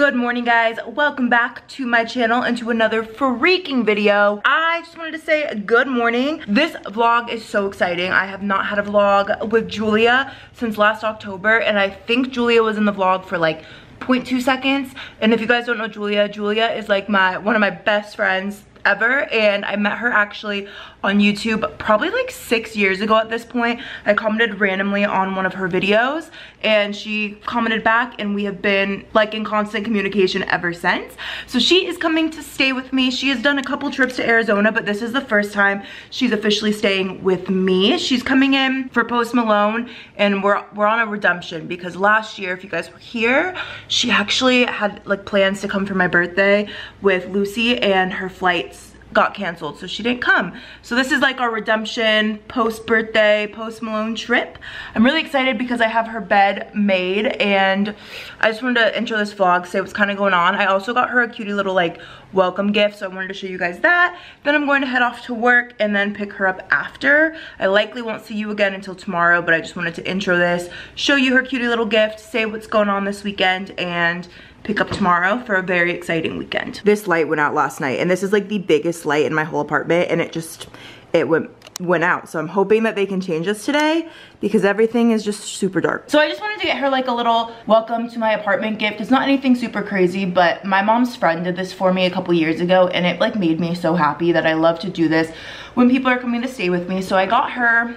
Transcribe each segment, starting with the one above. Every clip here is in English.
Good morning guys, welcome back to my channel and to another freaking video. I just wanted to say good morning. This vlog is so exciting. I have not had a vlog with Julia since last October and I think Julia was in the vlog for like 0.2 seconds. And if you guys don't know Julia, Julia is like my one of my best friends ever and I met her actually on YouTube probably like six years ago at this point. I commented randomly on one of her videos and she commented back and we have been like in constant communication ever since. So she is coming to stay with me. She has done a couple trips to Arizona but this is the first time she's officially staying with me. She's coming in for Post Malone and we're, we're on a redemption because last year if you guys were here she actually had like plans to come for my birthday with Lucy and her flights got canceled so she didn't come. So this is like our redemption post birthday post malone trip. I'm really excited because i have her bed made and i just wanted to intro this vlog say what's kind of going on. I also got her a cutie little like welcome gift so i wanted to show you guys that. Then i'm going to head off to work and then pick her up after. I likely won't see you again until tomorrow but i just wanted to intro this show you her cutie little gift say what's going on this weekend and pick up tomorrow for a very exciting weekend. This light went out last night and this is like the biggest light in my whole apartment and it just, it went went out. So I'm hoping that they can change this today because everything is just super dark. So I just wanted to get her like a little welcome to my apartment gift. It's not anything super crazy, but my mom's friend did this for me a couple years ago and it like made me so happy that I love to do this when people are coming to stay with me. So I got her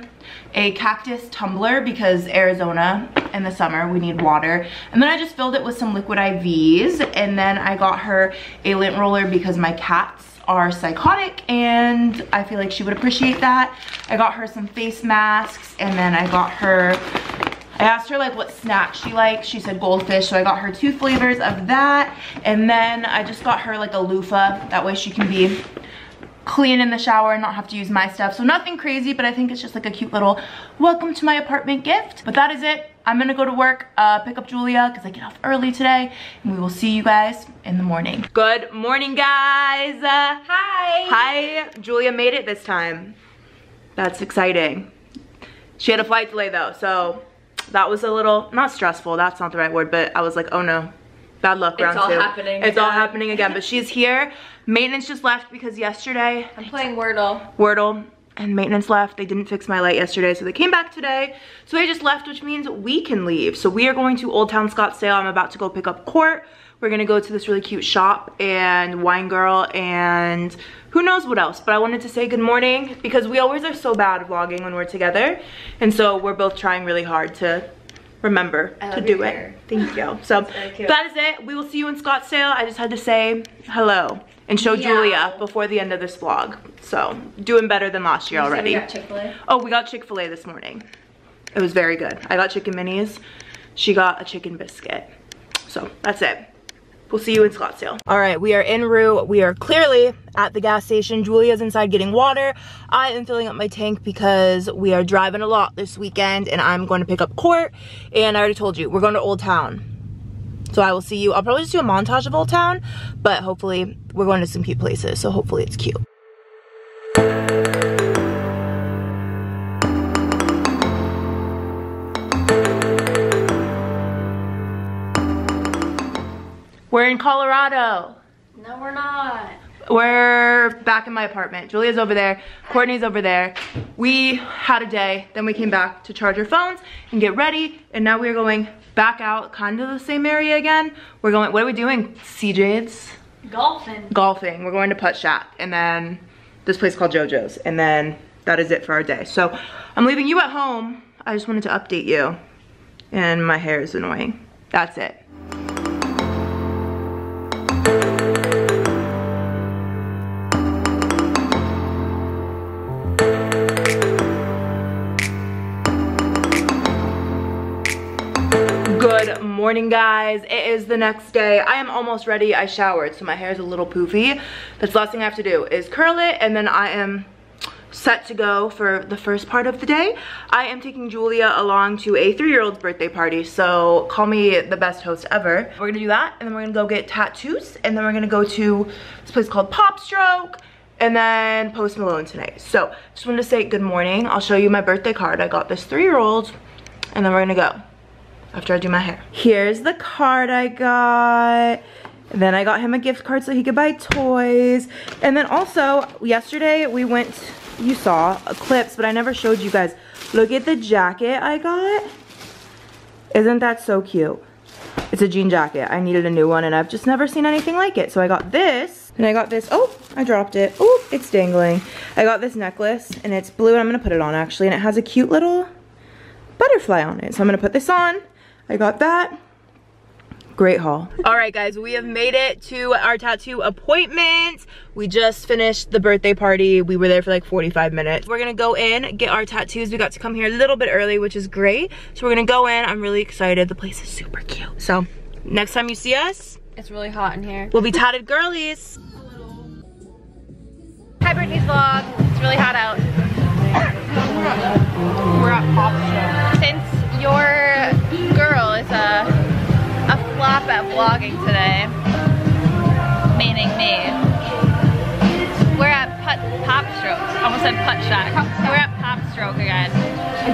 a cactus tumbler because Arizona in the summer we need water and then I just filled it with some liquid IVs and then I got her a lint roller because my cats are psychotic and I feel like she would appreciate that. I got her some face masks and then I got her I asked her like what snack she likes. She said goldfish, so I got her two flavors of that. And then I just got her like a loofah. That way she can be clean in the shower and not have to use my stuff. So nothing crazy, but I think it's just like a cute little welcome to my apartment gift. But that is it. I'm gonna go to work, uh, pick up Julia because I get off early today and we will see you guys in the morning. Good morning, guys. Uh, hi. Hi, Julia made it this time. That's exciting. She had a flight delay though, so that was a little, not stressful, that's not the right word, but I was like, oh no, bad luck round it's two. all happening It's again. all happening again, but she's here. Maintenance just left because yesterday. I'm playing Wordle. Wordle and maintenance left. They didn't fix my light yesterday, so they came back today. So they just left, which means we can leave. So we are going to Old Town Scottsdale. I'm about to go pick up Court. We're gonna go to this really cute shop and Wine Girl and who knows what else. But I wanted to say good morning because we always are so bad vlogging when we're together. And so we're both trying really hard to remember to do it. hair. Thank you. So that is it. We will see you in Scottsdale. I just had to say hello and show Yeah. Julia before the end of this vlog. So doing better than last year already. We got Oh, we got Chick-fil-A this morning. It was very good. I got chicken minis. She got a chicken biscuit. So that's it. We'll see you in Scottsdale. All right, we are en route. We are clearly at the gas station. Julia's inside getting water. I am filling up my tank because we are driving a lot this weekend and I'm going to pick up Court. And I already told you, we're going to Old Town. So I will see you. I'll probably just do a montage of Old Town, but hopefully we're going to some cute places. So hopefully it's cute. We're in Colorado. No, we're not. We're back in my apartment. Julia's over there. Courtney's over there. We had a day. Then we came back to charge our phones and get ready. And now we're going back out kind of the same area again. We're going, what are we doing? CJ's? Golfing. Golfing. We're going to Putt Shack. And then this place called JoJo's. And then that is it for our day. So I'm leaving you at home. I just wanted to update you. And my hair is annoying. That's it. Morning guys. It is the next day. I am almost ready. I showered so my hair is a little poofy. That's the last thing I have to do is curl it and then I am set to go for the first part of the day. I am taking Julia along to a three-year-old's birthday party, so call me the best host ever. We're gonna do that, and then we're gonna go get tattoos, and then we're gonna go to this place called Pop Stroke, and then Post Malone tonight. So, just wanted to say good morning. I'll show you my birthday card. I got this three-year-old, and then we're gonna go. After I do my hair. Here's the card I got. Then I got him a gift card so he could buy toys. And then also, yesterday we went, you saw, clips, but I never showed you guys. Look at the jacket I got. Isn't that so cute? It's a jean jacket. I needed a new one and I've just never seen anything like it. So I got this and I got this. Oh, I dropped it. Oh, it's dangling. I got this necklace and it's blue and I'm going to put it on actually. And it has a cute little butterfly on it. So I'm going to put this on. I got that. Great haul. All right, guys, we have made it to our tattoo appointment. We just finished the birthday party. We were there for like 45 minutes. We're gonna go in, get our tattoos. We got to come here a little bit early, which is great. So we're gonna go in. I'm really excited. The place is super cute. So next time you see us, It's really hot in here. we'll be tatted girlies. Hi, Brittany's vlog. It's really hot out. We're at Pop vlogging today, meaning me, we're at Put, Pop Stroke. Almost said Putt Shack. We're at Pop Stroke again.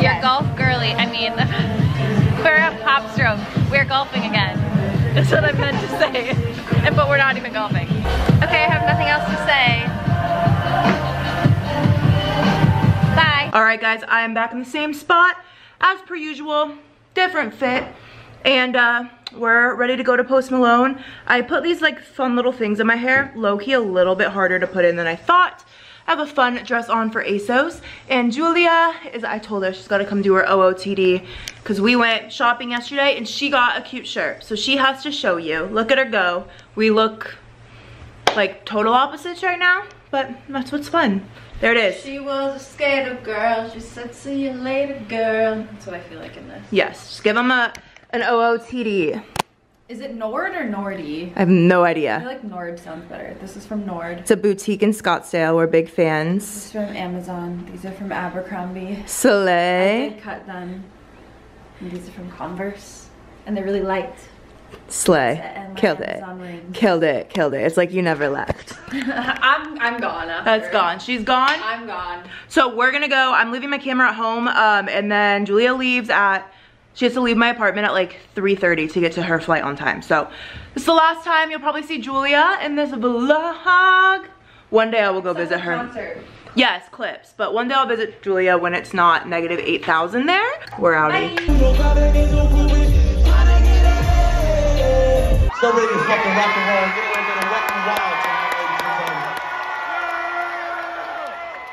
Your golf girly, I mean, we're at Pop Stroke. We're golfing again. That's what I meant to say. And but we're not even golfing. Okay, I have nothing else to say. Bye. All right, guys, I am back in the same spot as per usual, different fit. And uh, we're ready to go to Post Malone. I put these like fun little things in my hair, low-key a little bit harder to put in than I thought. I have a fun dress on for ASOS. And Julia is, I told her she's gotta come do her OOTD because we went shopping yesterday and she got a cute shirt. So she has to show you. Look at her go. We look like total opposites right now, but that's what's fun. There it is. She was a skater girl. She said, see you later, girl. That's what I feel like in this. Yes, just give them a an OOTD. Is it Nord or Nordy? I have no idea. I feel like Nord sounds better. This is from Nord. It's a boutique in Scottsdale. We're big fans. This fans. is from Amazon. These are from Abercrombie. I Slay. did cut them. And these are from Converse. And they're really light. Slay. And my Killed it. Amazon rings. Killed it. Killed it. It's like you never left. I'm I'm gone after. That's gone. She's gone. I'm gone. So we're gonna go. I'm leaving my camera at home. Um, and then Julia leaves at. She has to leave my apartment at like 3.30 to get to her flight on time. So this is the last time you'll probably see Julia in this vlog. One day I will go visit her. Concert. Yes, clips. But one day I'll visit Julia when it's not negative 8,000 there. We're outie. So ready to fucking rock and roll. Get ready to wet and wild tonight, ladies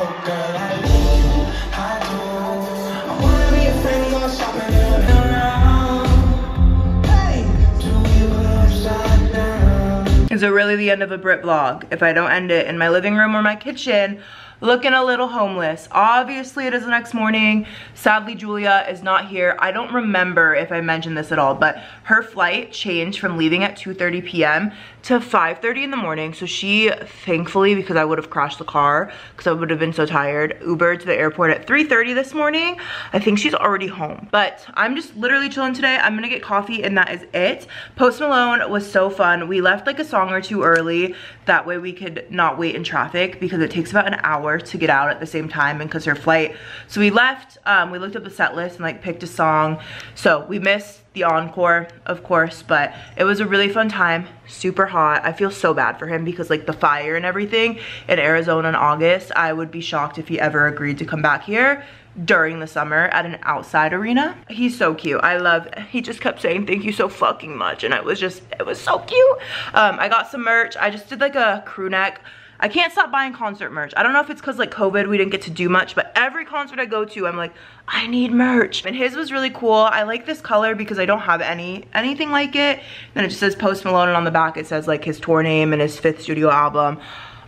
and gentlemen. Is it really the end of a Brit vlog. If I don't end it in my living room or my kitchen looking a little homeless? Obviously it is the next morning. Sadly Julia is not here. I don't remember if I mentioned this at all, but her flight changed from leaving at 2.30 p.m. to 5.30 in the morning. So she, thankfully, because I would have crashed the car, because I would have been so tired, Ubered to the airport at 3.30 this morning. I think she's already home. But I'm just literally chilling today. I'm gonna get coffee and that is it. Post Malone was so fun. We left like a song or two early. That way we could not wait in traffic because it takes about an hour to get out at the same time and because her flight. So we left, um, we looked up the set list and like picked a song. So we missed the encore, of course, but it was a really fun time, super hot. I feel so bad for him because like the fire and everything in Arizona in August, I would be shocked if he ever agreed to come back here during the summer at an outside arena. He's so cute. I love, he just kept saying thank you so fucking much and it was just, it was so cute. Um, I got some merch. I just did like a crew neck I can't stop buying concert merch. I don't know if it's because like COVID, we didn't get to do much, but every concert I go to, I'm like, I need merch. And his was really cool. I like this color because I don't have any anything like it. Then it just says Post Malone and on the back it says like his tour name and his fifth studio album.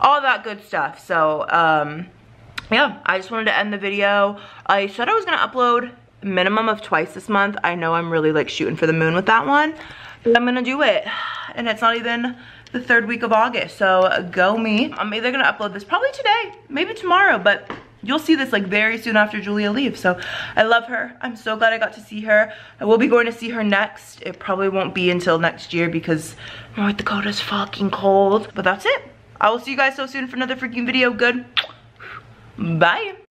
All that good stuff. So, um, yeah, I just wanted to end the video. I said I was gonna upload minimum of twice this month. I know I'm really like shooting for the moon with that one, but I'm gonna do it. And it's not even the third week of August, so go me. I'm either gonna upload this probably today, maybe tomorrow, but you'll see this like very soon after Julia leaves. So I love her. I'm so glad I got to see her. I will be going to see her next. It probably won't be until next year because oh, North Dakota's fucking cold. But that's it. I will see you guys so soon for another freaking video. Good. Bye.